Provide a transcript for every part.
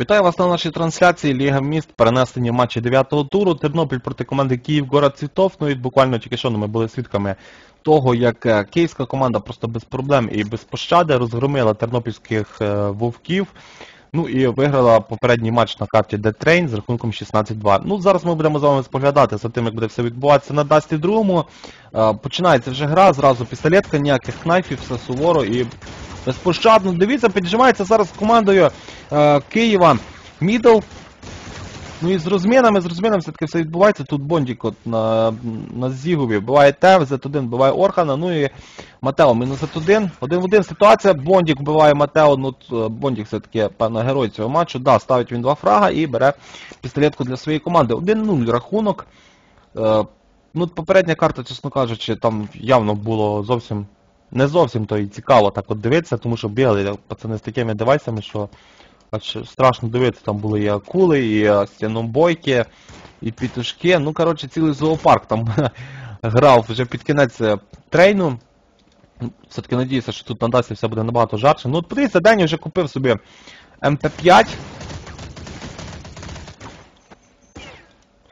Вітаю вас на нашій трансляції Ліга міст, перенесені матчі 9-го туру. Тернопіль проти команди Київ Город Цвітов. Ну і буквально тільки що ми були свідками того, як е, київська команда просто без проблем і без пощади розгромила тернопільських е, вовків. Ну і виграла попередній матч на карті Train з рахунком 16-2. Ну зараз ми будемо з вами споглядати за тим, як буде все відбуватися на Дасті другому. Е, Починається вже гра, зразу пістолетка, ніяких кнайфів, все суворо і безпощадно. Дивіться, піджимається зараз командою е, Києва middle. Ну і з розмінами, з розмінами все-таки все відбувається. Тут Бондік от на, на Зігові. Буває Тев, Z1 буває Орхана, ну і Матео мінус Z1. Один в один ситуація. Бондік вбиває Матео, ну Бондік все-таки, певно, герой цього матчу. Да, ставить він два фрага і бере пістолетку для своєї команди. 1-0 рахунок. Е, ну, попередня карта, чесно кажучи, там явно було зовсім не зовсім то і цікаво так от дивитися, тому що бігали пацани з такими девайсами, що аж страшно дивитися, там були і акули, і е, стіномбойки, і пітушки. Ну, коротше, цілий зоопарк там грав вже під кінець е, трейну. Ну, Все-таки надіюся, що тут на Дасі все буде набагато жарче. Ну от подивіться, Дені вже купив собі МП5.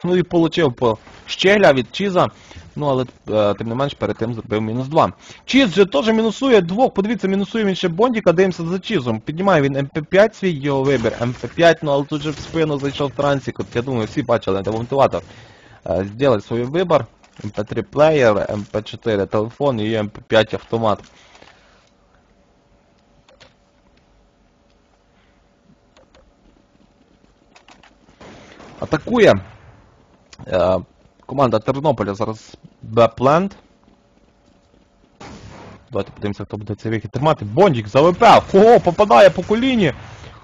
Ну і получив по щеля від Чіза. Ну, але е, тим не менш перед тим зробив мінус 2. Чіз же теж мінусує двох, подивіться, мінусує він ще Бондіка, дивимося за Чізом. Піднімає він МП5 свій його вибір, МП5, ну але тут же в спину зайшов трансик, от я думаю, всі бачили, це мотиватор. Е, Зробив свій вибір. МП3 плеєр, МП4 телефон і МП5 автомат. Атакує е, команда Тернополя зараз Б plant. Давайте подивимося, хто буде цей вихід тримати. Бондік залепив! Ого, попадає по коліні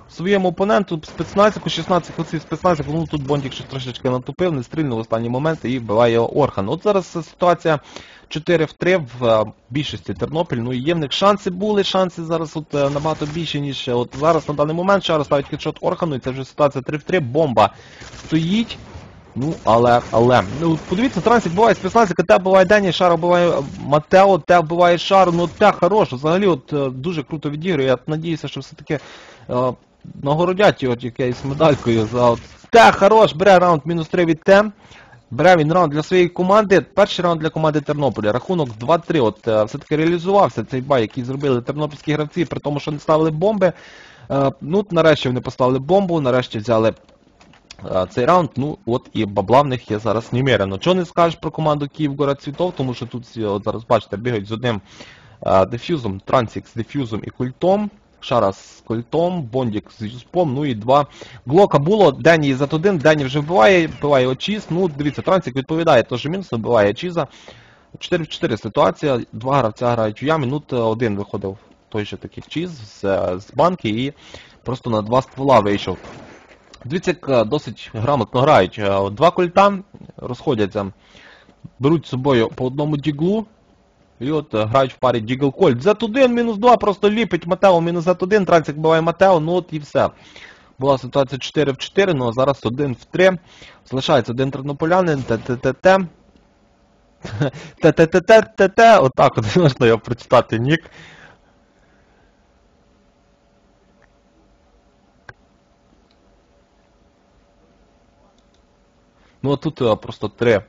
своєму опоненту спецназику 16 оцій спецназику. Ну тут Бондік ще трошечки натупив, не стрільнув в останній момент і вбиває його Орхан. От зараз ситуація 4 в 3 в е, більшості Тернопіль. Ну і є в них шанси були, шанси зараз от е, набагато більше, ніж е, от зараз на даний момент. Шара ставить headshot Орхану, і це вже ситуація 3 в 3. Бомба стоїть. Ну, але, але. Ну, подивіться, трансик буває спецназика, те буває Дені, Шара буває Матео, те вбиває Шару, ну те хорош. Взагалі от е, дуже круто відігрує. Я надіюся, що все-таки е, нагородять його якоюсь медалькою за от. Те хорош, бере раунд мінус 3 від Те. Бере він раунд для своєї команди. Перший раунд для команди Тернополя. Рахунок 2-3. От е, все-таки реалізувався цей бай, який зробили тернопільські гравці, при тому, що не ставили бомби. Е, ну, нарешті вони поставили бомбу, нарешті взяли цей раунд. Ну, от і бабла в них є зараз немерено. Чого не скажеш про команду Київ Город Цвітов, тому що тут от зараз бачите, бігають з одним дефюзом, Трансік з дефюзом і культом. Шара з кольтом, Бондік з юспом, ну і два блока було. Дені за один, Дені вже вбиває, вбиває очіс. Ну, дивіться, Трансік відповідає теж мінус, вбиває Чіза. 4 в 4 ситуація, два гравця грають у ямі, ну один виходив той же такий чіз з, з банки і просто на два ствола вийшов. Дивіться, як е, досить грамотно грають. Е, Два кольта розходяться, беруть з собою по одному діглу, і от е, грають в парі Deagle Кольт. Z1 мінус 2 просто ліпить Матео мінус Z1, Трансик буває Матео, ну от і все. Була ситуація 4 в 4, ну а зараз 1 в 3. Залишається один тернополянин, ТТТТ. ТТТТТТ, отак от можна його прочитати нік. Ну а тут е, просто три.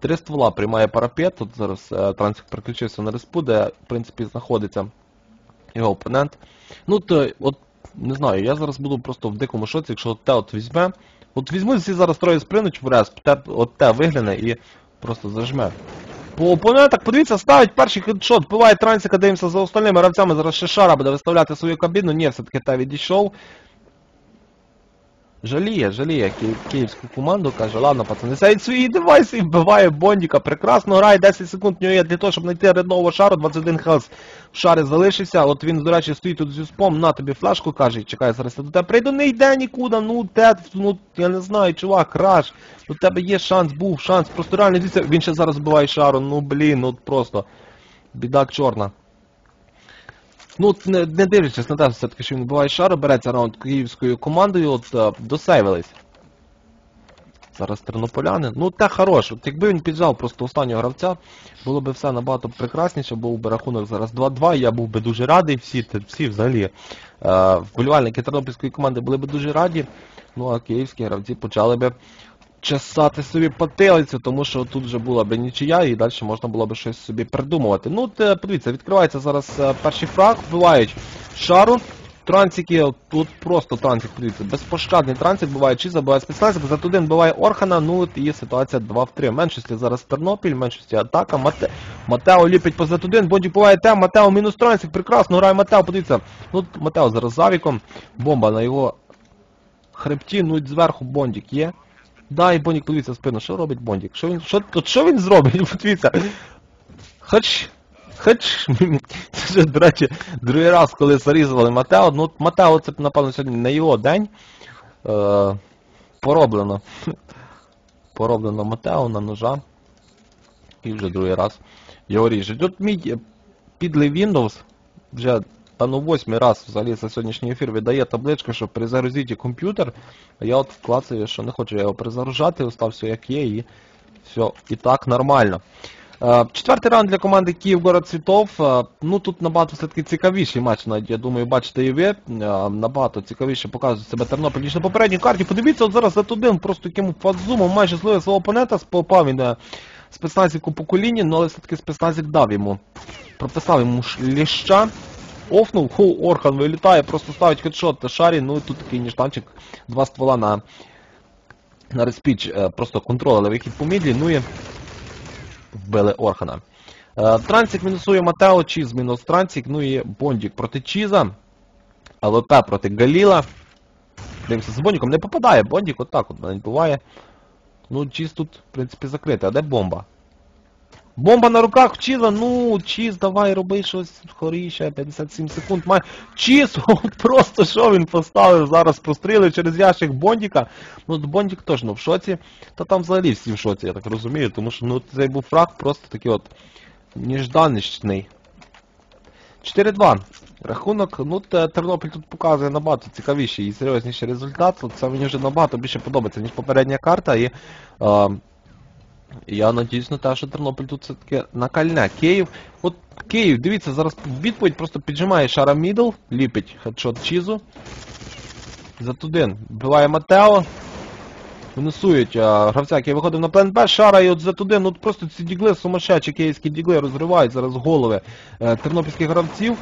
Три ствола приймає парапет. Тут зараз е, трансик переключився на респу, де, в принципі, знаходиться його опонент. Ну, то, от, не знаю, я зараз буду просто в дикому шоці, якщо те от візьме. От візьмуть всі зараз троє спринуть в респ, те, от те вигляне і просто зажме. По опонентах, подивіться, ставить перший хедшот, вбиває трансика, дивимося за остальними гравцями, зараз ще Шара буде виставляти свою кабіну, ні, все-таки те відійшов. Жаліє, жаліє. Ки- київську команду, каже, ладно, пацани, сядь свої девайси і вбиває Бондіка, прекрасно грає, 10 секунд в нього є для того, щоб знайти реднового шару, 21 хелс в шари залишився, от він, до речі, стоїть тут з юспом, на тобі флешку, каже, і чекай, зараз. До тебе прийду, не йде нікуди, ну, те, ну, я не знаю, чувак, краш, у тебе є шанс, був шанс, просто реально, дивіться, він ще зараз вбиває шару, ну, блін, ну, просто, бідак чорна. Ну, не, не дивлячись на те, все-таки, що він вбиває шару, береться раунд київською командою, от е, досейвились. Зараз тернополяни. Ну, те хорош. От якби він піджав просто останнього гравця, було б все набагато прекрасніше, був би рахунок зараз 2-2, я був би дуже радий, всі, всі взагалі. Е, вболівальники тернопільської команди були б дуже раді. Ну а київські гравці почали би чесати собі потилицю, тому що тут вже була б нічия і далі можна було б щось собі придумувати. Ну, те, подивіться, відкривається зараз е, перший фраг, вбивають шару. Трансики, тут просто трансик, подивіться, безпощадний трансик буває, чи забиває спецназик, за один буває Орхана, ну от і ситуація 2 в 3. Меншості зараз Тернопіль, меншості атака, Мате... Матео ліпить по Z1, Бондік буває тем, Матео мінус трансик, прекрасно грає Матео, подивіться. Ну, Матео зараз за віком, бомба на його хребті, ну і зверху Бондік є. Да, і Бондік, подивіться спину, що робить Бондік? Що він, що, от що він зробить? Подивіться. Хоч, хоч, це до речі, другий раз, коли зарізали Матео, ну, Матео, це, напевно, сьогодні не його день. Е, пороблено. Пороблено Матео на ножа. І вже другий раз його ріжуть. От мій е, підлий Windows вже та ну восьмий раз взагалі за сьогоднішній ефір видає табличку, що перезагрузіть комп'ютер. А я от вклацаю, що не хочу я його перезагружати, остався як є, і все, і так нормально. Е, Четвертий раунд для команди Київ Город Цвітов. Е, Ну тут набагато все-таки цікавіший матч, навіть я думаю, бачите і ви. Е, Набагато цікавіше показує себе Тернопіль, ніж на попередній карті. Подивіться, от зараз за один просто яким фазумом майже зловив свого опонента, попав він спецназіку по ну але все-таки спецназік дав йому. Прописав йому ліща. Офнув, ху, Орхан вилітає, просто ставить хедшот та Шарі, ну і тут такий ніштанчик, два ствола на, на респіч, е, просто контролили вихід по мідлі, ну і вбили Орхана. Е, Трансік мінусує Матео, Чіз мінус Трансік, ну і Бондік проти Чіза, АВП проти Галіла. Дивимося, з Бондіком не попадає, Бондік отак от навіть буває. Ну, Чіз тут, в принципі, закритий, а де бомба? Бомба на руках в Чіза, ну, Чіз, давай роби щось скоріше, 57 секунд має. От просто що він поставив зараз постріли через ящик Бондіка. Ну, Бондік точно в шоці. Та там взагалі всі в шоці, я так розумію, тому що ну, цей був фраг просто такий от ніжданичний. 4-2. Рахунок, ну Тернопіль тут показує набагато цікавіший і серйозніший результат. Це мені вже набагато більше подобається, ніж попередня карта. І е, я надіюсь на те, що Тернопіль тут все-таки накальне. Київ. От Київ, дивіться, зараз відповідь просто піджимає шара middle, ліпить headshot Чізу. Зет один. Вбиває Матео. Мінусують а, гравця, який виходив на plant Б, Шара і от Зет один, ну просто ці дігли, сумасшедші київські дігли розривають зараз голови е, тернопільських гравців.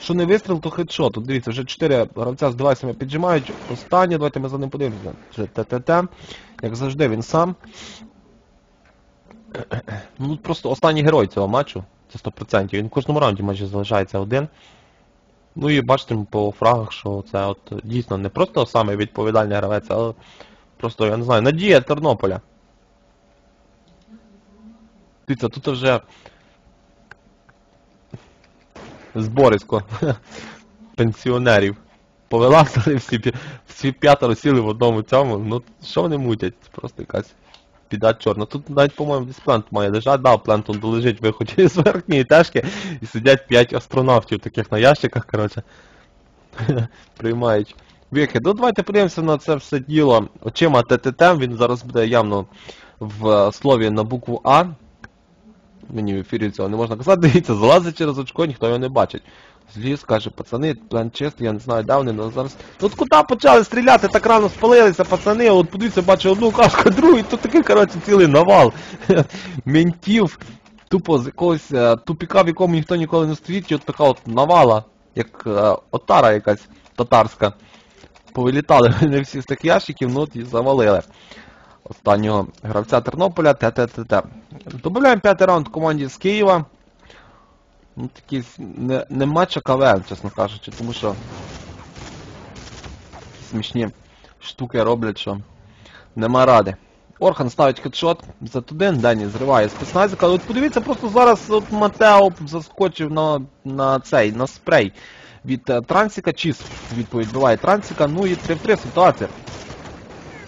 Що не вистріл, то headshot. От дивіться, вже 4 гравця з девайсами піджимають. Останнє, давайте ми за ним подивимося. Це ТТТ. Як завжди, він сам. Ну тут просто останній герой цього матчу. Це 100%. Він в кожному раунді майже залишається один. Ну і бачите по фрагах, що це от дійсно не просто саме відповідальний гравець, але просто, я не знаю, надія Тернополя. Дивіться, тут вже зборисько пенсіонерів. Повилазили всі, всі п'ятеро сіли в одному цьому. Ну що вони мутять? Це просто якась біда чорна. Тут навіть, по-моєму, десь плент має лежати, да, плент он долежить виході з верхньої тежки і сидять 5 астронавтів таких на ящиках, коротше. Приймають вихід. Ну давайте подивимося на це все діло очима ТТТ. Він зараз буде явно в слові на букву А. Мені в ефірі цього не можна казати. Дивіться, залазить через очко, ніхто його не бачить. Зліз, каже, пацани, план чистий, я не знаю, де вони, але зараз. Тут куди почали стріляти, так рано спалилися, пацани, от подивіться, бачу одну кашку, другу, і тут такий, коротше, цілий навал ментів, тупо з якогось е, тупіка, в якому ніхто ніколи не стоїть, і от така от навала, як е, отара якась татарська. Повилітали вони всі з тих ящиків, ну от і завалили останнього гравця Тернополя, ТТТТ. Добавляємо п'ятий раунд команді з Києва. Ну, такі с- не, не матч, КВН, чесно кажучи, тому що смішні штуки роблять, що нема ради. Орхан ставить headshot Зет один, Дені зриває спецназика, але от подивіться, просто зараз от Матео заскочив на, на цей, на спрей від е, Трансіка, Чіз відповідь биває Трансіка, ну і 3 в 3 ситуація.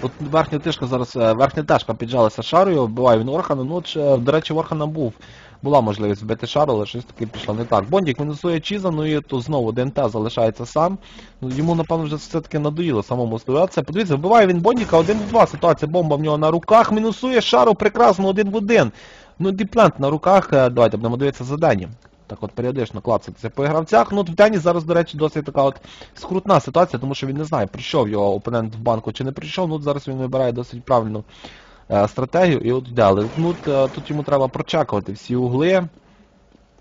От верхня тишка зараз, е, верхня тежка піджалася шарою, вбиває він Орхана. Ну, от, ще, до речі, в Орхана був. Була можливість вбити шару, але щось таки пішло не так. Бондік мінусує Чіза, ну і то знову ДНТ залишається сам. Ну, йому, напевно, вже все-таки надоїло самому здаватися. Подивіться, вбиває він Бондіка один в два. Ситуація бомба в нього на руках. Мінусує шару прекрасно один в один. Ну, Б plant на руках. е, Давайте будемо дивитися за Дені. Так от періодично клацатися по гравцях. Ну, от в Дені зараз, до речі, досить така от скрутна ситуація, тому що він не знає, прийшов його опонент в банку чи не прийшов. Ну, зараз він вибирає досить правильну стратегію і от йде. Ну, тут йому треба прочекувати всі угли.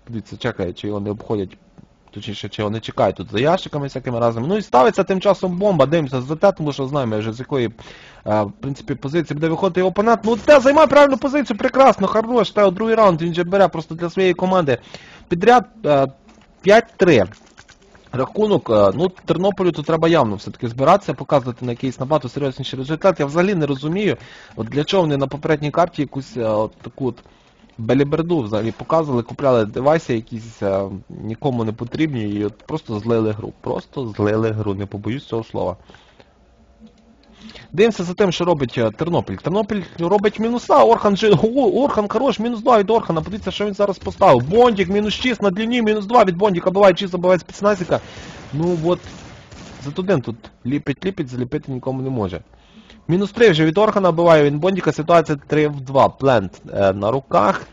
Дивіться, чекає, чи не обходять. Точніше, чи його не чекають тут за ящиками всякими разами. Ну і ставиться тим часом бомба, дивимося за те, тому що знаємо вже з якої е, в принципі, позиції буде виходити опонент. Ну те займає правильну позицію, прекрасно, хорош, от другий раунд він же бере просто для своєї команди підряд е, 5-3. Рахунок, е, ну Тернополю тут треба явно все-таки збиратися, показувати на якийсь набагато серйозніший результат. Я взагалі не розумію, от для чого вони на попередній карті якусь е, от таку от беліберду взагалі показували, купляли девайси якісь а, нікому не потрібні і от просто злили гру. Просто злили гру, не побоюсь цього слова. Дивимося за тим, що робить е, Тернопіль. Тернопіль робить мінуса, Орхан же. Орхан хорош, мінус 2 від Орхана. Подивіться, що він зараз поставив. Бондік, мінус 6 на длині, мінус 2 від Бондіка, буває чисто, буває спецназіка. Ну от, за один тут ліпить, ліпить, заліпити нікому не може. Мінус 3 вже від Орхана буває, він Бондіка, ситуація 3 в 2. Плент е, на руках.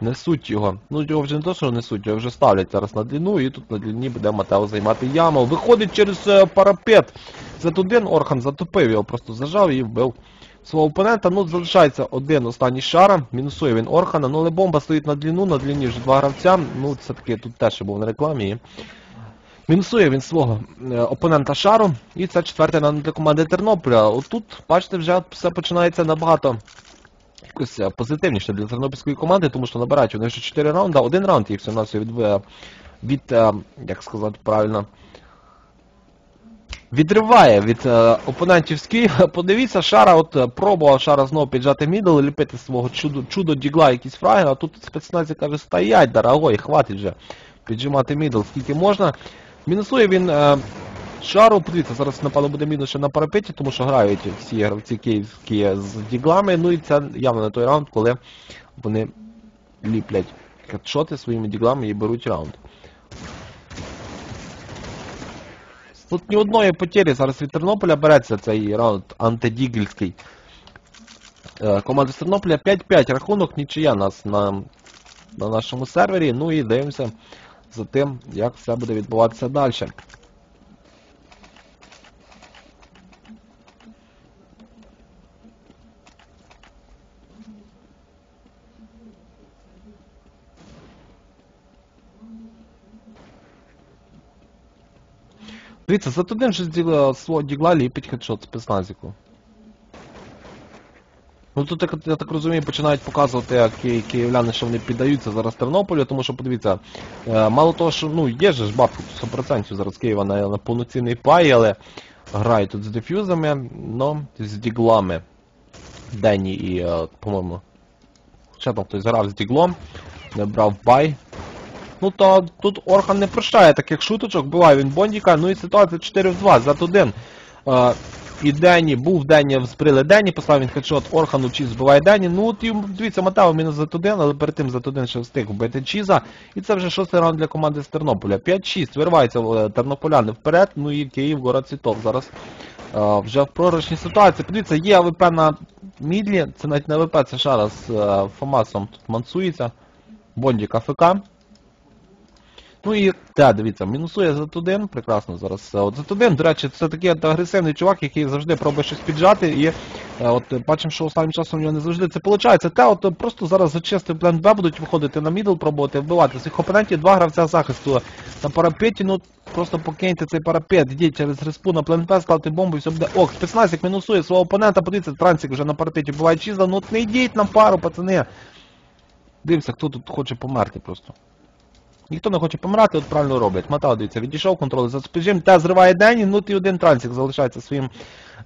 Несуть його. Ну його вже не то, що несуть, його вже ставлять зараз на длину, і тут на длині буде Матео займати яму. Виходить через е, парапет. Z1 Орхан затопив його, просто зажав і вбив свого опонента. Ну, залишається один останній шара. Мінусує він Орхана. Ну, але бомба стоїть на длину, на длині вже два гравця. Ну, це таки тут теж ще був на рекламі. І... Мінусує він свого е, опонента шару. І це четвертий раунд для команди Тернополя. Отут, бачите, вже все починається набагато якось е, позитивніше для тернопільської команди, тому що набирають вони вже 4 раунди, один раунд їх все на все від, від е, як сказати правильно, відриває від е, опонентів з. Подивіться, Шара от е, пробував Шара знову піджати мідл, ліпити свого чудо, чудо дігла якісь фраги, а тут спецназі каже, стоять, дорогой, хватить вже піджимати мідл, скільки можна. Мінусує він е, Шару, подивіться, зараз напевно буде мінус ще на парапеті, тому що грають всі гравці київські з діглами, ну і це явно не той раунд, коли вони ліплять катшоти своїми діглами і беруть раунд. Тут ні одної потери зараз від Тернополя береться цей раунд антидігельський. Е, Команда з Тернополя 5-5 рахунок, нічия нас на, на нашому сервері. Ну і дивимося за тим, як все буде відбуватися далі. Дивіться, за з дігла, свого дігла ліпить хедшот спецназіку. Ну тут, як- я так розумію, починають показувати як ки- київляни, що вони піддаються зараз Тернополю, тому що подивіться, е, мало того, що ну є же ж бабки 100% зараз Києва на, на повноцінний пай, але грають тут з дефюзами, но з діглами. Денні і, е, по-моєму, ще там хтось грав з діглом, не брав бай. Ну то тут Орхан не прощає таких шуточок, буває він Бондіка, ну і ситуація 4 в 2, за 1. Е, і Денні, був Денні, збрили Денні, послав він headshot Орхану, Чіз збиває Денні. Ну от дивіться, Матео мінус Z1, але перед тим Z1 ще встиг вбити Чіза. І це вже шостий раунд для команди з Тернополя. 5-6, вириваються е, тернополяни вперед, ну і Київ, город Цвітов зараз е, вже в програшній ситуації. Подивіться, є АВП на middle 'і, це навіть не АВП, це Шара з е, Фомасом тут мансується. Бондік АФК. Ну і так, дивіться, мінусує Z1, прекрасно зараз. Е, От Z1, до речі, це такий агресивний чувак, який завжди пробує щось піджати, і е, от бачимо, що останнім часом у нього не завжди це виходить. Те, от просто зараз зачистив плент Б, будуть виходити на middle, пробувати вбивати своїх опонентів, два гравця захисту на парапеті, ну просто покиньте цей парапет, йдіть через респу на плент Б, ставте бомбу і все буде. Ох, спецназик мінусує свого опонента, подивіться, трансик вже на парапеті вбиває Чіза, ну от не йдіть на пару, пацани. Дивіться, хто тут хоче померти просто. Ніхто не хоче помирати, от правильно роблять. Матау, дивіться, відійшов, контроль за спежим, та зриває Дені, ну і один трансик залишається своїм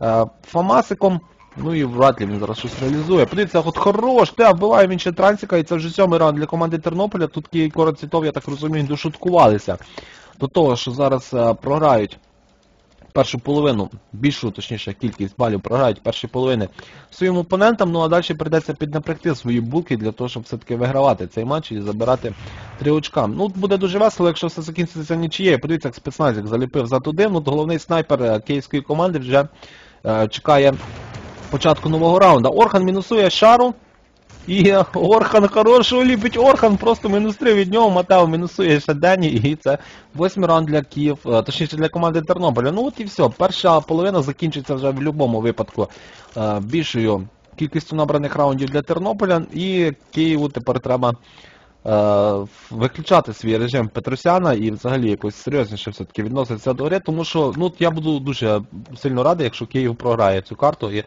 е, фамасиком. Ну і вряд ли він зараз щось реалізує. Подивіться, от хорош, те, вбиває він ще трансика, і це вже сьомий раунд для команди Тернополя. Тут Київ Корот Цвітов, я так розумію, дошуткувалися до того, що зараз е, програють першу половину, більшу, точніше, кількість балів програють перші половини своїм опонентам, ну а далі прийдеться піднапрягти свої булки для того, щоб все-таки вигравати цей матч і забирати три очка. Ну, буде дуже весело, якщо все закінчиться нічиєю. Подивіться, як спецназик заліпив за туди. Ну, головний снайпер е, київської команди вже е, чекає початку нового раунда. Орхан мінусує шару. І Орхан хорошого ліпить Орхан, просто мінус 3 від нього, Матео мінусує ще Дені, і це восьмий раунд для Київ, е, точніше для команди Тернополя. Ну от і все. Перша половина закінчиться вже в будь-якому випадку е, більшою кількістю набраних раундів для Тернополя, і Києву тепер треба е, виключати свій режим Петросяна і взагалі якось серйозніше все-таки відноситися до гри, тому що ну, я буду дуже сильно радий, якщо Київ програє цю карту. І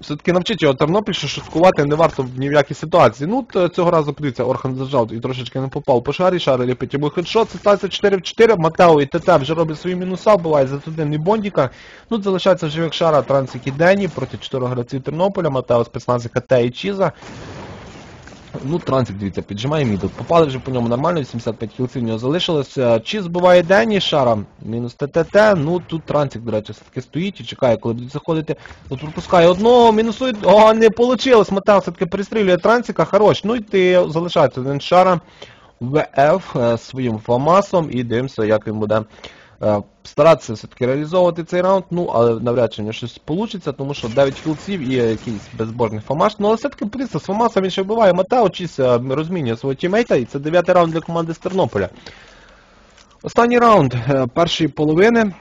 все-таки навчить його Тернопіль, що шуткувати не варто ні в якій ситуації. Ну, цього разу, подивіться, Орхан зажав і трошечки не попав по шарі, шари ліпить йому хедшот, ситуація 4 в 4, Матео і ТТ вже роблять свої мінуса, буває за і Бондіка. Ну, залишається живих шара Трансик Дені проти 4 гравців Тернополя, Матео спецназика Т і Чіза. Ну, трансик, дивіться, піджимає міду. Попали вже по ньому нормально, 85 хілців в нього залишилося. Чи збиває Дені, Шара, мінус ТТТ. Ну тут трансик, до речі, все-таки стоїть і чекає, коли будуть заходити. Тут пропускає одного, мінусує. О, не вийшло. Матео все-таки пристрілює трансика, хорош. Ну і ти залишається один шара ВФ е, своїм фамасом і дивимося, як він буде старатися все-таки реалізовувати цей раунд, ну, але навряд чи нього щось вийде, тому що 9 хілців і якийсь безбожний фамаш. Ну, але все-таки подивіться, з фамасом він ще вбиває Матео, чись е, розмінює свого тімейта, і це дев'ятий раунд для команди з Тернополя. Останній раунд е, першої половини. Е,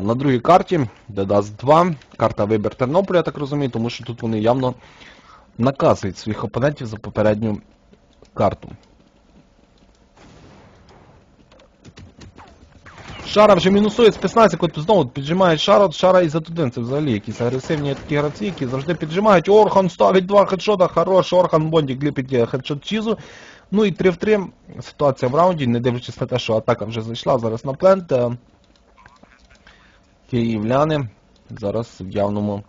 На другій карті, де дасть 2. Карта вибір Тернополя, я так розумію, тому що тут вони явно наказують своїх опонентів за попередню карту. Шара вже мінусує спецназик, от знову піджимає Шара, Шара і Z1. Це взагалі якісь агресивні такі гравці, які завжди піджимають. Орхан ставить два хедшота, хорош, Орхан Бондік ліпить е, headshot Чізу. Ну і 3 в 3 ситуація в раунді, не дивлячись на те, що атака вже зайшла зараз на plant. е, Київляни зараз в явному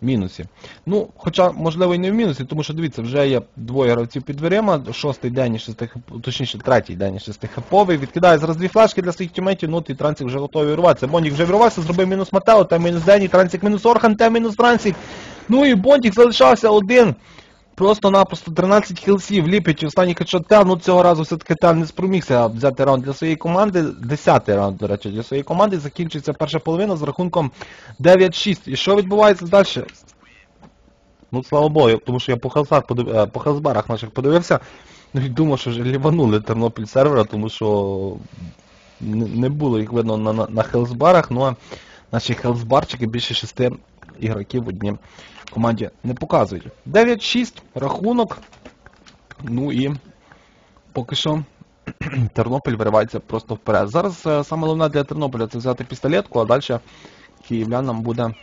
мінусі. Ну, хоча, можливо, і не в мінусі, тому що дивіться, вже є двоє гравців під дверима, шостий день і шестих, точніше, третій день і шестихеповий, відкидає зараз дві флешки для своїх тімейтів, ну і Трансик вже готовий вирватися. Бондік вже вирвався, зробив мінус Матео, та мінус Дені, Трансик мінус Орхан, та мінус Трансик. Ну і Бондік залишався один. Просто-напросто 13 хілсів ліпить останній headshot Тел, ну цього разу все-таки Тел не спромігся взяти раунд для своєї команди. Десятий раунд, до речі, для своєї команди. Закінчується перша половина з рахунком 9-6. І що відбувається далі? Ну, слава Богу, тому що я по подив... е, по хелсбарах наших подивився, ну і думав, що вже ліванули Тернопіль сервера, тому що не було їх видно на, на, на хелсбарах, ну а наші хелсбарчики більше шести ігроків в одній команді не показують. 9-6 рахунок. Ну і поки що Тернопіль виривається просто вперед. Зараз е, саме головне для Тернополя це взяти пістолетку, а далі київлянам буде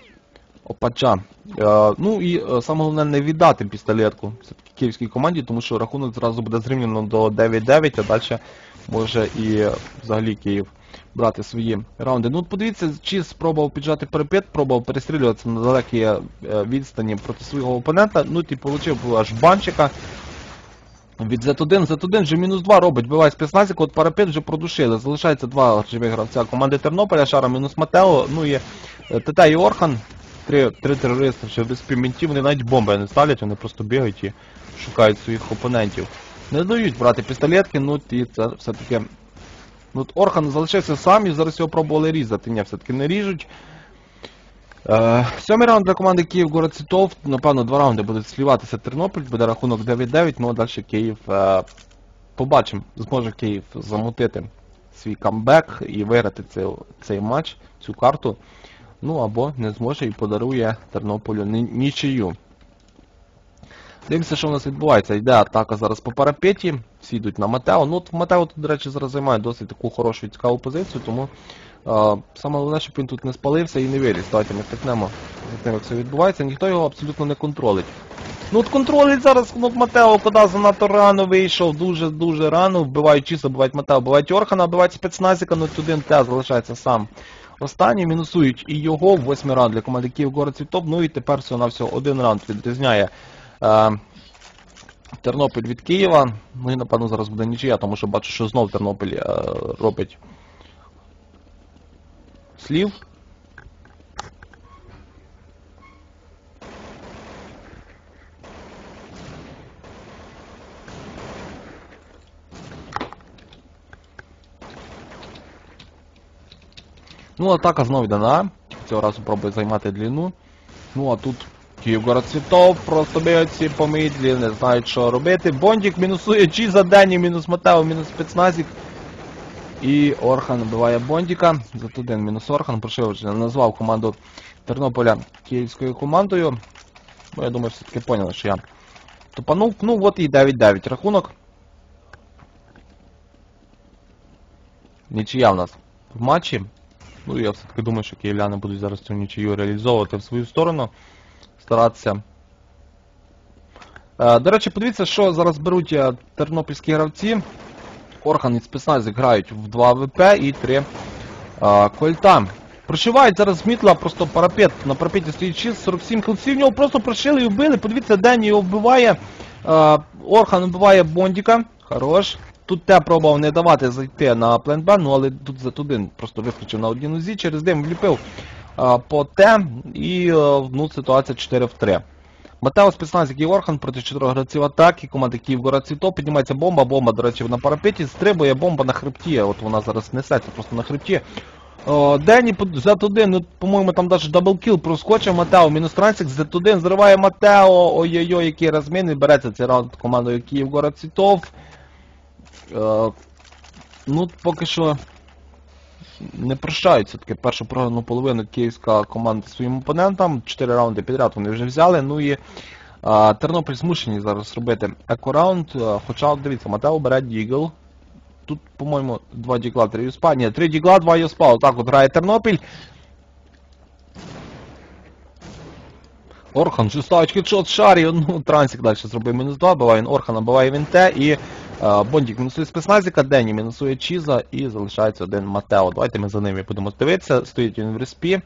опача. Е, ну і е, саме головне не віддати пістолетку все-таки київській команді, тому що рахунок зразу буде зрівняно до 9-9, а далі може і взагалі Київ брати свої раунди. Ну от подивіться, чи спробував піджати перепит, пробував перестрілюватися на далекій е, відстані проти свого опонента, ну і отримав аж банчика. Від Z1, Z1 вже мінус 2 робить, биває спецназик, от парапет вже продушили. Залишається два живих гравця команди Тернополя, Шара мінус Матео, ну і ТТ і Орхан. Три, три терористи вже без піментів, вони навіть бомби не ставлять, вони просто бігають і шукають своїх опонентів. Не дають брати пістолетки, ну і це все-таки. Ну, Орхан залишився сам і зараз його пробували різати. Ні, все-таки не ріжуть. Е, Сьомий раунд для команди Київ город Світов. Напевно, два раунди будуть сліватися Тернопіль, буде рахунок 9-9, ну а далі Київ е, побачимо, зможе Київ замутити свій камбек і виграти цей, цей матч, цю карту. Ну або не зможе і подарує Тернополю нічию. Дивимося, що у нас відбувається. Йде атака зараз по парапеті, всі йдуть на Матео. Ну, от Матео тут, до речі, зараз займає досить таку хорошу і цікаву позицію, тому е, саме головне, щоб він тут не спалився і не виліз. Давайте ми втекнемо як все відбувається. Ніхто його абсолютно не контролить. Ну от контролить зараз ну, Матео, куди занадто рано вийшов, дуже-дуже рано, вбивають Чіса, вбивають Матео, вбивають Орхана, вбивають спецназика, ну тут один те залишається сам. Останні мінусують і його, восьмий раунд для команди Київ світоп. ну і тепер всього-навсього один раунд відрізняє е, Тернопіль від Києва. Ну і, напевно, зараз буде нічия, тому що бачу, що знов Тернопіль е, робить слів. Ну, атака знову йде на Цього разу пробує займати длину. Ну, а тут Київгород Цвітов просто б'ються по мідлі, не знають, що робити. Бондік мінусує Чіза, Дені, мінус Матео, мінус спецназік. І Орхан набиває Бондіка. Z1 мінус Орхан. Вже назвав команду Тернополя київською командою. Ну, я думаю, все-таки поняли, що я тупанув. Ну, от і 9-9 рахунок. Нічия в нас в матчі. Ну, я все-таки думаю, що київляни будуть зараз цю нічию реалізовувати в свою сторону. Старатися. Е, До речі, подивіться, що зараз беруть е, тернопільські гравці. Орхан і спецназик грають в 2 ВП і 3 е, кольта. Прошивають зараз Мітла, просто парапет. На парапеті стоїть 6, 47 хлопців. В нього просто прошили і вбили. Подивіться, Дені його вбиває. Орхан вбиває Бондіка. Хорош. Тут те пробував не давати зайти на плент Б, ну але тут Z1 просто вискочив на одній нозі, через дим вліпив е, по Т і е, ну, ситуація 4 в 3. Матео спецназик і Орхан проти чотирьох гравців атаки, команди Київгород Цвітов, піднімається бомба, бомба, до речі, на парапеті, стрибує бомба на хребті, от вона зараз несеться просто на хребті. О, Дені Z1, ну, по-моєму, там навіть double kill проскочив Матео, мінус трансик, Z1 зриває Матео, ой-ой-ой, який розмін, і береться цей раунд командою Київгород Цвітов. Е, ну, поки що не прощають все-таки першу програну половину київська команда своїм опонентам. Чотири раунди підряд вони вже взяли. Ну і а, Тернопіль змушені зараз робити eco-раунд. А, Хоча, дивіться, Матео бере Дігл. Тут, по-моєму, два дігла, три юспа. Ні, три дігла, два юспа. Отак от грає Тернопіль. Орхан, шестач, headshot, шарі, ну, трансик далі зробив мінус 2, вбиває він Орхана, вбиває він Т, і е, Бондік мінусує спецназіка, Дені мінусує Чіза і залишається один Матео. Давайте ми за ними будемо дивитися, стоїть він в респі.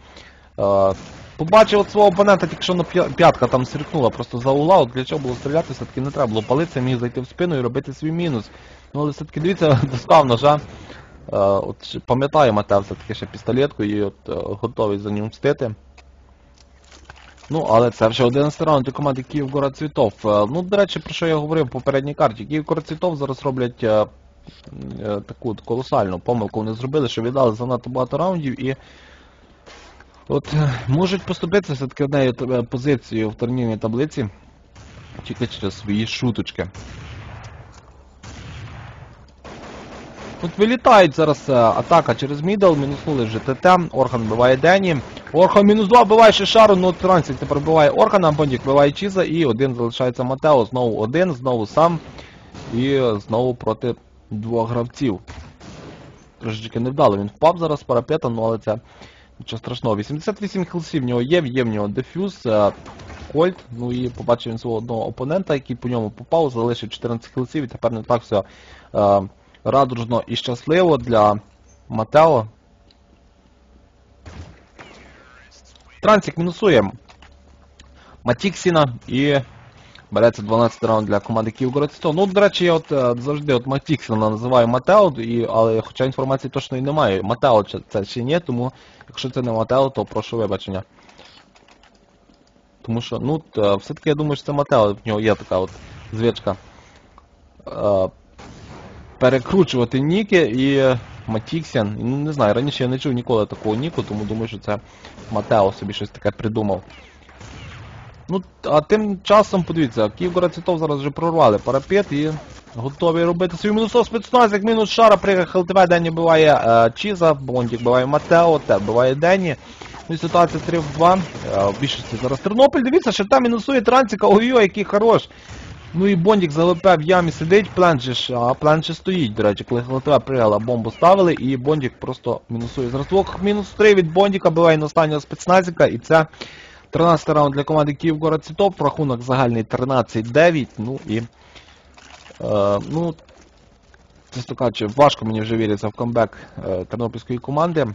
Е, побачив от свого опонента, тільки що на п'ятка там стрикнула просто за ула, от для чого було стріляти, все-таки не треба було палитися, міг зайти в спину і робити свій мінус. Ну, але все-таки дивіться, достав ножа. Е, от пам'ятаю Матео все-таки ще пістолетку і от е, готовий за ним мстити. Ну, але це вже 11 раунд для команди Київгород Цвітов. Е, Ну, до речі, про що я говорив в попередній карті. Київгород Цвітов зараз роблять е, е, таку колосальну помилку вони зробили, що віддали занадто багато раундів і от можуть поступитися все-таки однею е, позицією в турнірній таблиці тільки через свої шуточки. От вилітають зараз атака через middle, мінуснули вже ТТ, Орхан биває Дені. Орхан мінус 2 биває ще шару, ну трансик тепер биває Орхана, Бондік биває Чіза і один залишається Матео. Знову один, знову сам. І знову проти двох гравців. Трошечки невдало, він впав зараз з парапета, ну але це нічого страшного. 88 хілсів в нього є, є в нього дефюз, е, Кольт, ну і побачив він свого одного опонента, який по ньому попав, залишив 14 хілсів і тепер не так все е, радужно і щасливо для Матео. Трансик мінусує Матіксіна і береться 12 раунд для команди Київгород 100. Ну, до речі, я от е, завжди от Матіксіна називаю Матео, і, але хоча інформації точно і немає. Матео це чи ні, тому якщо це не Матео, то прошу вибачення. Тому що, ну, е, все-таки я думаю, що це Матео, в нього є така от звичка. Е, перекручувати ніки і Матіксян. Ну, не знаю, раніше я не чув ніколи такого ніку, тому думаю, що це Матео собі щось таке придумав. Ну, а тим часом, подивіться, Київгород Цвітов зараз вже прорвали парапет і готові робити свій мінусов спецназик, мінус шара, при ХЛТВ Дені биває е, Чіза, Бондік биває Матео, Те биває Дені. Ну і ситуація 3 в 2. Е, в більшості зараз Тернопіль, дивіться, що там мінусує Трансіка, ой-ой, який хорош. Ну і Бондік за ВП в ямі сидить, план ж, а план стоїть, до речі, коли ХЛТВ прийняла бомбу ставили, і Бондік просто мінусує. Зараз двох мінус 3 від Бондіка биває на останнього спецназика, і це 13 раунд для команди Київгород Цітоп, рахунок загальний 13-9, ну і е, ну, чесно кажучи, важко мені вже віриться в камбек е, тернопільської команди.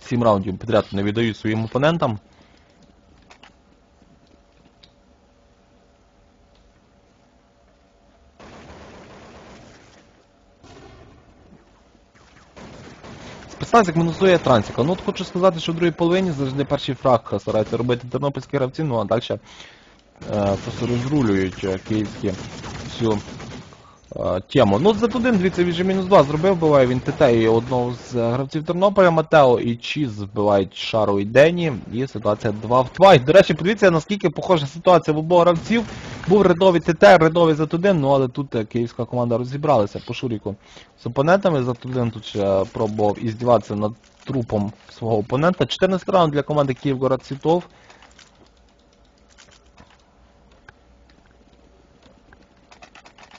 Сім раундів підряд не віддають своїм опонентам. Спецназик мінусує Трансіка. Ну от хочу сказати, що в другій половині завжди перший фраг стараються робити тернопільські гравці, ну а далі е, просто розрулюють е, київські всю е, тему. Ну, за один, дивіться, він же мінус 2 зробив, вбиває він ТТ і одного з е, гравців Тернополя, Матео і Чіз вбивають Шару і Дені, і ситуація 2 в 2. І, до речі, подивіться, наскільки похожа ситуація в обох гравців. Був рядовий ТТ, рядовий за 1 ну але тут е, київська команда розібралася по Шуріку з опонентами. За 1 тут ще пробував іздіватися над трупом свого опонента. 14 раунд для команди Київгород Світов.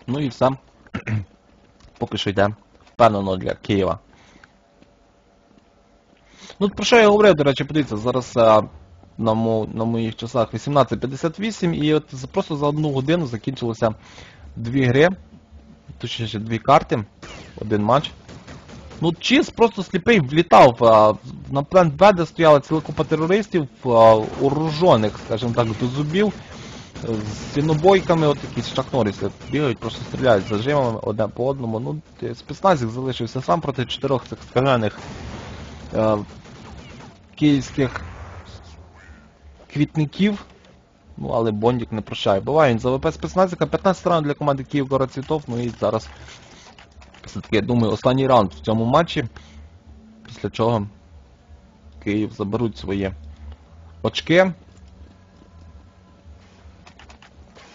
Ну і все. Поки що йде впевнено для Києва. Ну, про що я говорив, до речі, подивіться, зараз а, на, мо, на моїх часах 18.58 і от просто за одну годину закінчилося дві гри, точніше дві карти, один матч. Ну, Чіз просто сліпий влітав. На плент Б, де стояла ціла купа терористів, а, скажімо так, до зубів. З сінобойками, от якісь шахноріси бігають, просто стріляють зажимами одне по одному. Ну, спецназик залишився сам проти чотирьох цих скажених е, київських квітників. Ну, але Бондік не прощає. Вбиває він з АВП спецназика, 15 раунд для команди Київ Город Цвітов, ну і зараз все-таки, я думаю, останній раунд в цьому матчі, після чого Київ заберуть свої очки.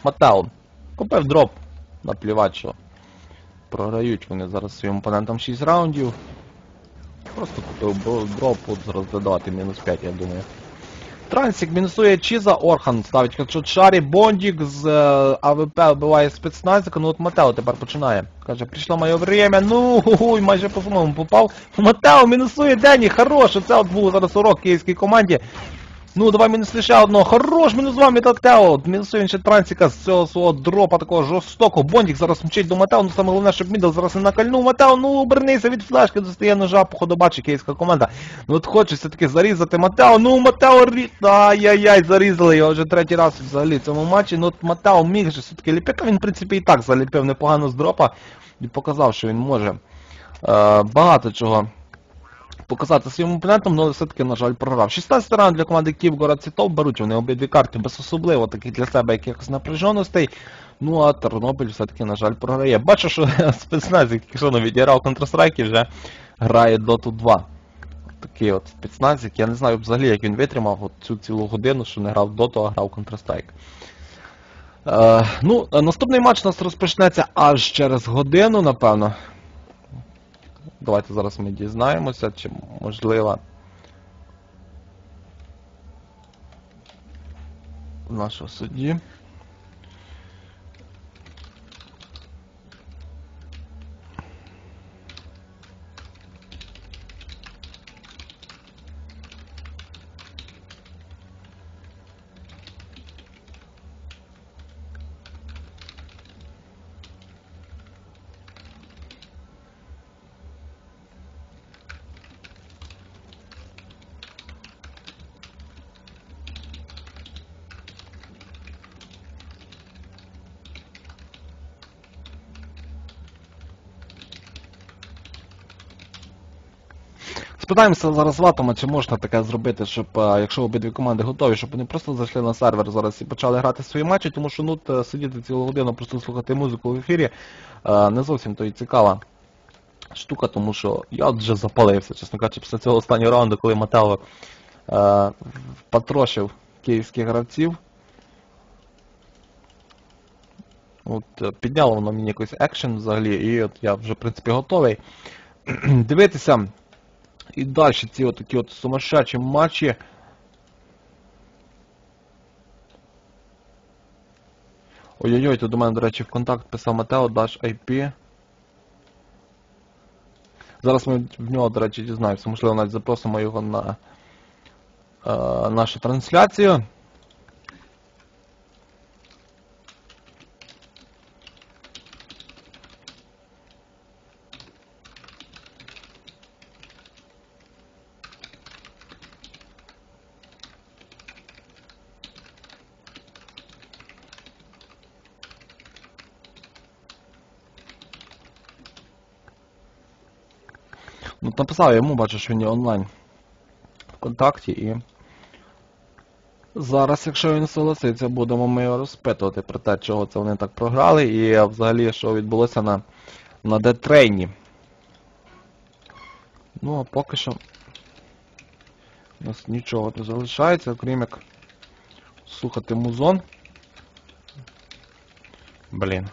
Матео. Купив дроп. Наплівати, що програють вони зараз своїм опонентам 6 раундів. Просто купив drop, от зараз мінус 5, я думаю. Трансік мінусує Чіза, Орхан ставить Шарі, Бондік з е, АВП вбиває спецназика, ну от Матео тепер починає. Каже, прийшло моє время, ну гуй, майже по самому попав. Матео мінусує Дені, хороше, це от був зараз урок київській команді. Ну, давай мінус лише одного. Хорош, мінус два Матео. Мінусує він ще трансіка з цього свого дропа такого жорстокого. Бондік зараз мчить до Матео, ну саме головне, щоб middle зараз не накальнув. Матео, ну обернися від флешки, достає ножа, походу бачить київська команда. Ну от хоче все-таки зарізати Матео. Ну, Матео рі... Ай-яй-яй, зарізали його вже третій раз взагалі в цьому матчі. Ну от Матео міг же все-таки ліпити. Він, в принципі, і так заліпив непогано з дропа і показав, що він може е, багато чого показати своїм опонентам, але все-таки, на жаль, програв. 16 раунд для команди Київгород Цвітов беруть вони обидві карти без особливо таких для себе якихось напряженостей. Ну а Тернопіль все-таки, на жаль, програє. Бачу, що спецназ, який що відіграв Counter-Strike, вже грає Dota 2. Такий от спецназик. Я не знаю взагалі, як він витримав от цю цілу годину, що не грав Dota, а грав Counter-Strike. Е, ну, е, наступний матч у нас розпочнеться аж через годину, напевно. Давайте зараз ми дізнаємося, чи можливо нашого судді. Спитаємося зараз в Атома, чи можна таке зробити, щоб е, якщо обидві команди готові, щоб вони просто зайшли на сервер зараз і почали грати свої матчі, тому що ну сидіти цілу годину, просто слухати музику в ефірі е, не зовсім то і цікава штука, тому що я вже запалився, чесно кажучи, після цього останнього раунду, коли Матео е, потрошив київських гравців. От е, підняло воно мені якийсь екшен взагалі, і от я вже в принципі готовий дивитися. І далі ці от такі от сумасшедші матчі. Ой-ой-ой, тут до мене, до речі, в контакт писав Матео, Dash IP. Зараз ми в нього, до речі, дізнаємося. Можливо, навіть запросимо його на е, нашу трансляцію. Написав йому, бачу, що він є онлайн в контакті і. Зараз, якщо він согласиться, будемо ми його розпитувати про те, чого це вони так програли, і взагалі, що відбулося на, на детрейні. Ну, а поки що у нас нічого не залишається, окрім як слухати музон. Блін.